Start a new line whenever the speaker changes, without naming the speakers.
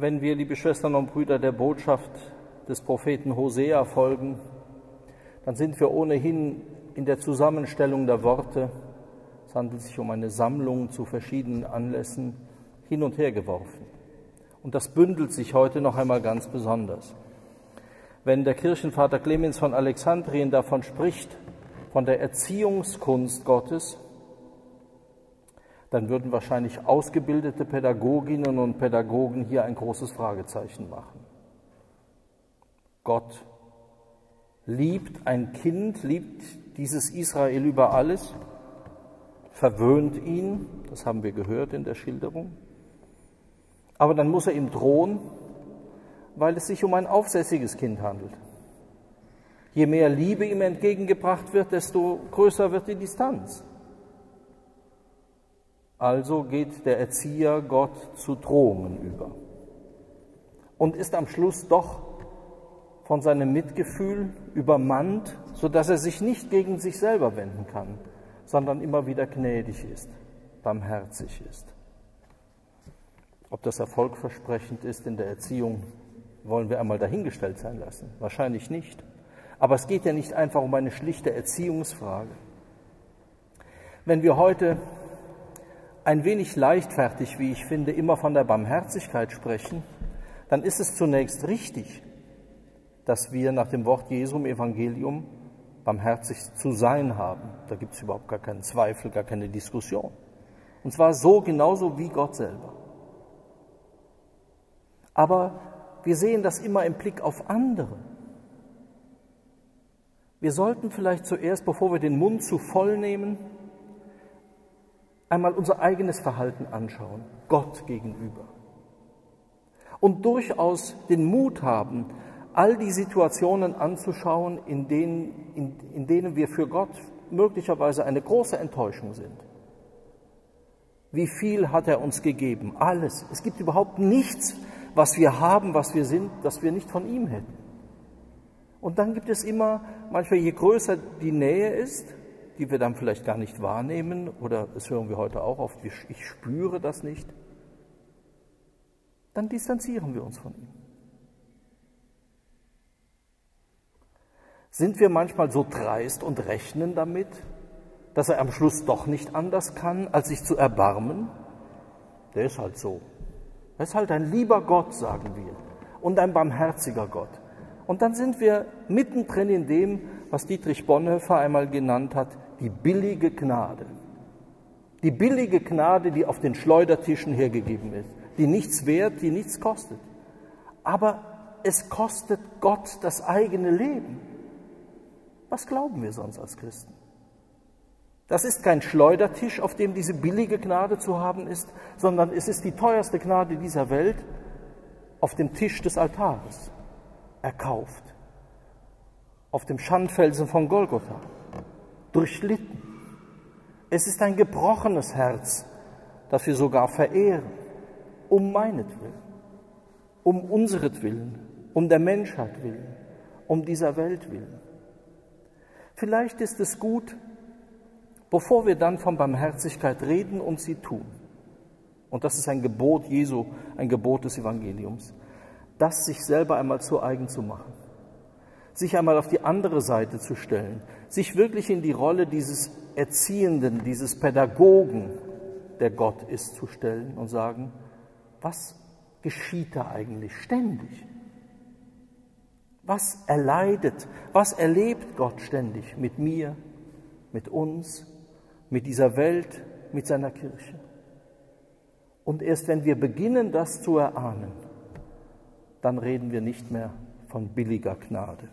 Wenn wir, liebe Schwestern und Brüder, der Botschaft des Propheten Hosea folgen, dann sind wir ohnehin in der Zusammenstellung der Worte, es handelt sich um eine Sammlung zu verschiedenen Anlässen, hin und her geworfen. Und das bündelt sich heute noch einmal ganz besonders. Wenn der Kirchenvater Clemens von Alexandrien davon spricht, von der Erziehungskunst Gottes, dann würden wahrscheinlich ausgebildete Pädagoginnen und Pädagogen hier ein großes Fragezeichen machen. Gott liebt ein Kind, liebt dieses Israel über alles, verwöhnt ihn, das haben wir gehört in der Schilderung, aber dann muss er ihm drohen, weil es sich um ein aufsässiges Kind handelt. Je mehr Liebe ihm entgegengebracht wird, desto größer wird die Distanz. Also geht der Erzieher Gott zu Drohungen über und ist am Schluss doch von seinem Mitgefühl übermannt, sodass er sich nicht gegen sich selber wenden kann, sondern immer wieder gnädig ist, barmherzig ist. Ob das erfolgversprechend ist in der Erziehung, wollen wir einmal dahingestellt sein lassen. Wahrscheinlich nicht. Aber es geht ja nicht einfach um eine schlichte Erziehungsfrage. Wenn wir heute ein wenig leichtfertig, wie ich finde, immer von der Barmherzigkeit sprechen, dann ist es zunächst richtig, dass wir nach dem Wort Jesu im Evangelium barmherzig zu sein haben. Da gibt es überhaupt gar keinen Zweifel, gar keine Diskussion. Und zwar so genauso wie Gott selber. Aber wir sehen das immer im Blick auf andere. Wir sollten vielleicht zuerst, bevor wir den Mund zu voll nehmen, einmal unser eigenes Verhalten anschauen, Gott gegenüber. Und durchaus den Mut haben, all die Situationen anzuschauen, in denen, in, in denen wir für Gott möglicherweise eine große Enttäuschung sind. Wie viel hat er uns gegeben? Alles. Es gibt überhaupt nichts, was wir haben, was wir sind, das wir nicht von ihm hätten. Und dann gibt es immer, manchmal je größer die Nähe ist, die wir dann vielleicht gar nicht wahrnehmen, oder das hören wir heute auch oft, ich spüre das nicht, dann distanzieren wir uns von ihm. Sind wir manchmal so dreist und rechnen damit, dass er am Schluss doch nicht anders kann, als sich zu erbarmen? Der ist halt so. Er ist halt ein lieber Gott, sagen wir, und ein barmherziger Gott. Und dann sind wir mittendrin in dem, was Dietrich Bonhoeffer einmal genannt hat, die billige Gnade. Die billige Gnade, die auf den Schleudertischen hergegeben ist, die nichts wert, die nichts kostet. Aber es kostet Gott das eigene Leben. Was glauben wir sonst als Christen? Das ist kein Schleudertisch, auf dem diese billige Gnade zu haben ist, sondern es ist die teuerste Gnade dieser Welt auf dem Tisch des Altares, erkauft, auf dem Schandfelsen von Golgotha. Durchlitten. Es ist ein gebrochenes Herz, das wir sogar verehren, um meinetwillen, um unseretwillen, um der Menschheit willen, um dieser Welt willen. Vielleicht ist es gut, bevor wir dann von Barmherzigkeit reden und sie tun, und das ist ein Gebot Jesu, ein Gebot des Evangeliums, das sich selber einmal zu eigen zu machen sich einmal auf die andere Seite zu stellen, sich wirklich in die Rolle dieses Erziehenden, dieses Pädagogen, der Gott ist, zu stellen und sagen, was geschieht da eigentlich ständig? Was erleidet, was erlebt Gott ständig mit mir, mit uns, mit dieser Welt, mit seiner Kirche? Und erst wenn wir beginnen, das zu erahnen, dann reden wir nicht mehr von billiger Gnade.